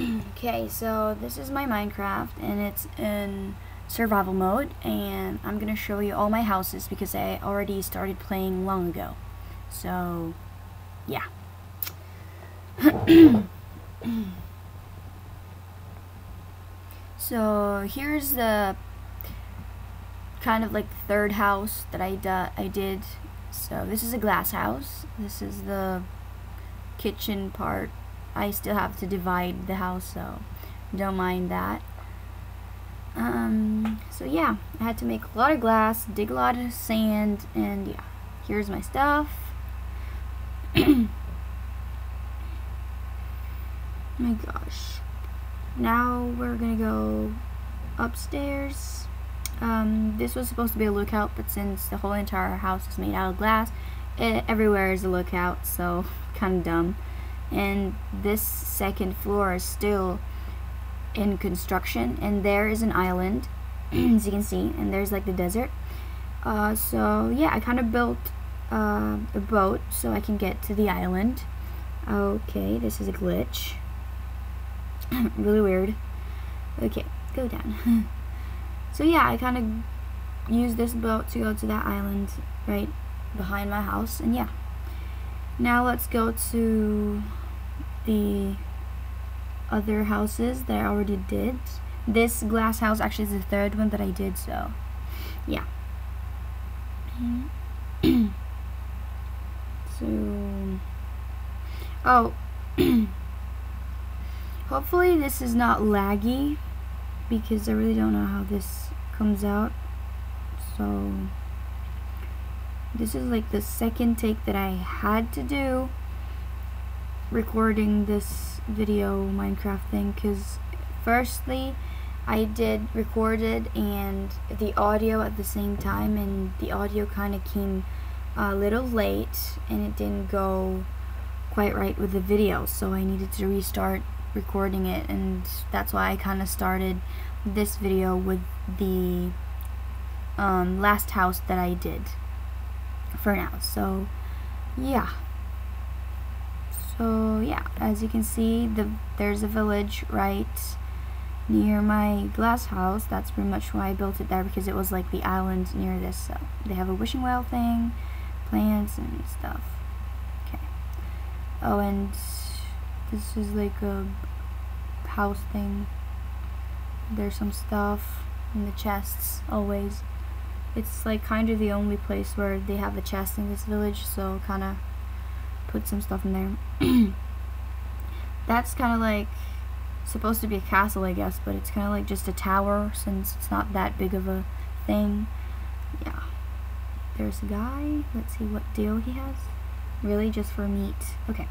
okay, so this is my Minecraft, and it's in survival mode, and I'm going to show you all my houses because I already started playing long ago. So, yeah. so, here's the kind of like third house that I, I did. So, this is a glass house. This is the kitchen part I still have to divide the house, so don't mind that. Um, so yeah, I had to make a lot of glass, dig a lot of sand, and yeah, here's my stuff. my gosh. Now we're gonna go upstairs. Um, this was supposed to be a lookout, but since the whole entire house is made out of glass, it, everywhere is a lookout, so kind of dumb and this second floor is still in construction and there is an island as you can see and there's like the desert. Uh, so yeah I kind of built uh, a boat so I can get to the island. Okay this is a glitch. Really weird. Okay go down. So yeah I kind of use this boat to go to that island right behind my house and yeah. Now let's go to the other houses that I already did. This glass house actually is the third one that I did, so yeah. so, oh, hopefully this is not laggy because I really don't know how this comes out. So, this is like the second take that I had to do recording this video Minecraft thing because firstly I did recorded and the audio at the same time and the audio kind of came a little late and it didn't go quite right with the video so I needed to restart recording it and that's why I kind of started this video with the um, last house that I did for now. So yeah so yeah, as you can see, the there's a village right near my glass house. That's pretty much why I built it there because it was like the island near this. So they have a wishing well thing, plants and stuff. Okay. Oh, and this is like a house thing. There's some stuff in the chests always. It's like kind of the only place where they have a chest in this village, so kind of put some stuff in there. That's kind of like supposed to be a castle, I guess, but it's kind of like just a tower since it's not that big of a thing. Yeah. There's a guy. Let's see what deal he has. Really, just for meat. Okay,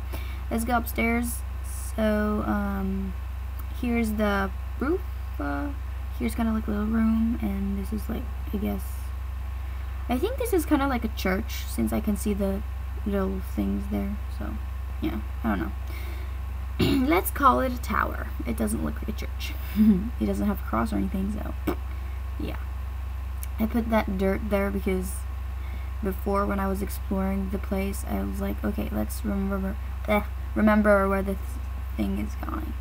let's go upstairs. So, um, here's the roof. Uh, here's kind of like a little room, and this is like, I guess, I think this is kind of like a church since I can see the little things there. So, yeah, I don't know. Let's call it a tower. It doesn't look like a church. it doesn't have a cross or anything, so, yeah. I put that dirt there because before when I was exploring the place, I was like, okay, let's remember, eh, remember where the th thing is going.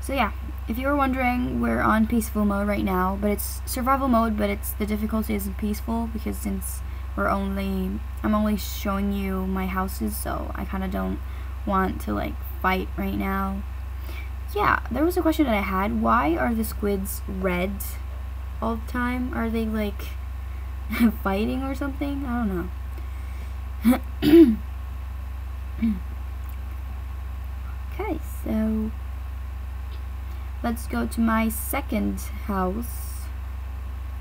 So yeah, if you were wondering, we're on peaceful mode right now, but it's survival mode, but it's the difficulty isn't peaceful because since we're only I'm only showing you my houses so I kind of don't want to like fight right now. Yeah there was a question that I had. Why are the squids red all the time? Are they like fighting or something? I don't know. Okay so let's go to my second house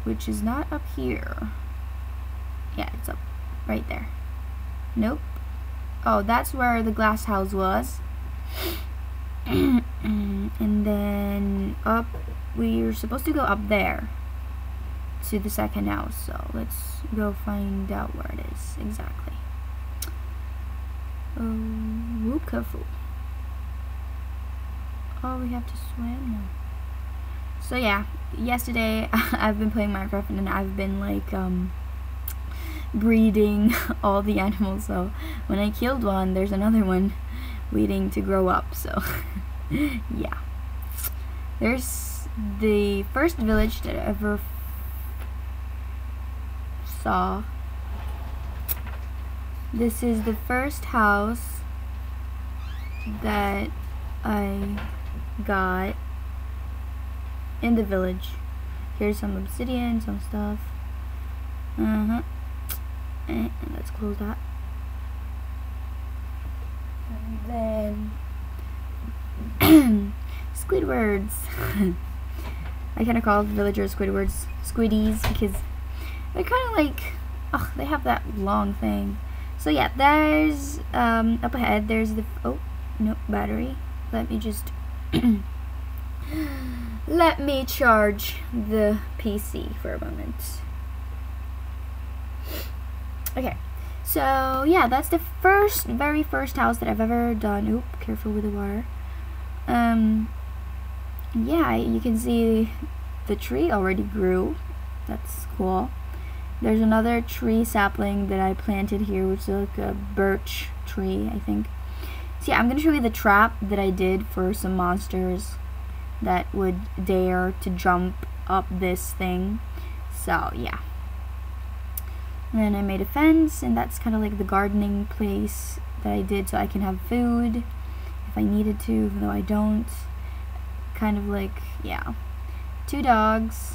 which is not up here yeah, it's up right there. Nope. Oh, that's where the glass house was. and then up, we're supposed to go up there to the second house. So let's go find out where it is exactly. Oh, careful. Oh, we have to swim now. So yeah, yesterday I've been playing Minecraft and I've been like, um, breeding all the animals so when I killed one there's another one waiting to grow up so yeah There's the first village that I ever saw. This is the first house that I got in the village. Here's some obsidian, some stuff. Uh-huh. And let's close that. And then Squidwards. I kind of call the villagers Squidwards Squiddies because they're kind of like, oh, they have that long thing. So yeah, there's, um, up ahead, there's the, oh, no, battery. Let me just, let me charge the PC for a moment. Okay, so yeah, that's the first, very first house that I've ever done. Oop, careful with the water. Um, yeah, you can see the tree already grew. That's cool. There's another tree sapling that I planted here, which is like a birch tree, I think. So yeah, I'm going to show you the trap that I did for some monsters that would dare to jump up this thing. So yeah. And then I made a fence, and that's kind of like the gardening place that I did so I can have food if I needed to, even though I don't. Kind of like, yeah. Two dogs,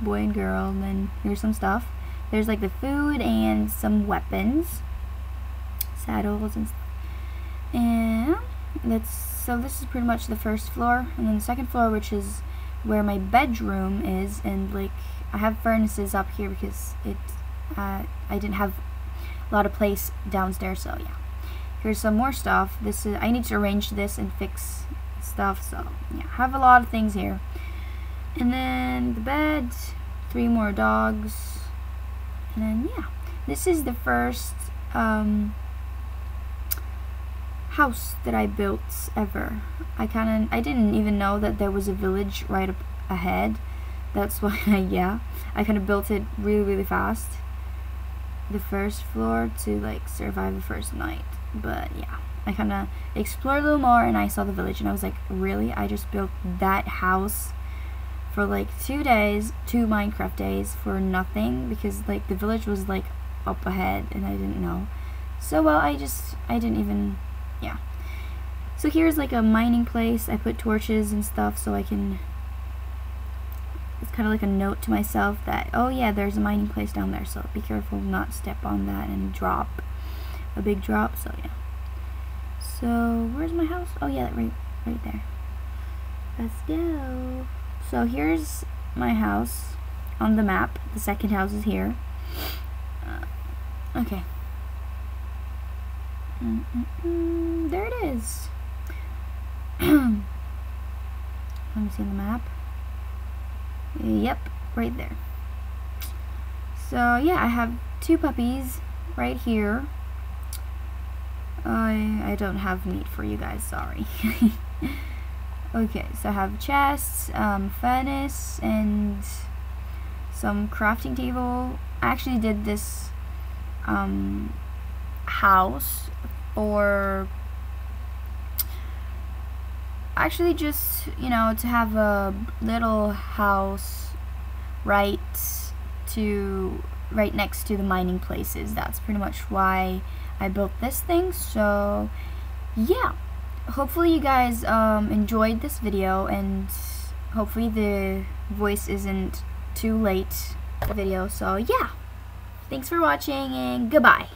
boy and girl, and then here's some stuff. There's like the food and some weapons, saddles and stuff. And that's so this is pretty much the first floor, and then the second floor, which is where my bedroom is, and like I have furnaces up here because it uh, I didn't have a lot of place downstairs, so yeah. Here's some more stuff. This is I need to arrange this and fix stuff, so yeah, have a lot of things here. And then the bed, three more dogs, and then yeah, this is the first um, house that I built ever. I kind of I didn't even know that there was a village right up ahead. That's why I, yeah, I kind of built it really really fast the first floor to like survive the first night. But yeah, I kind of explored a little more and I saw the village and I was like, really? I just built that house for like two days, two Minecraft days for nothing because like the village was like up ahead and I didn't know. So well, I just, I didn't even, yeah. So here's like a mining place. I put torches and stuff so I can it's kind of like a note to myself that, oh yeah, there's a mining place down there, so be careful not step on that and drop a big drop, so yeah. So, where's my house? Oh yeah, right, right there. Let's go. So here's my house on the map. The second house is here. Uh, okay. Mm -mm -mm, there it is. Let me see the map. Yep, right there. So yeah, I have two puppies right here. I I don't have meat for you guys, sorry. okay, so I have chests, um, furnace, and some crafting table. I actually did this um, house for actually just, you know, to have a little house right to right next to the mining places. That's pretty much why I built this thing. So, yeah. Hopefully you guys um, enjoyed this video and hopefully the voice isn't too late video. So, yeah. Thanks for watching and goodbye.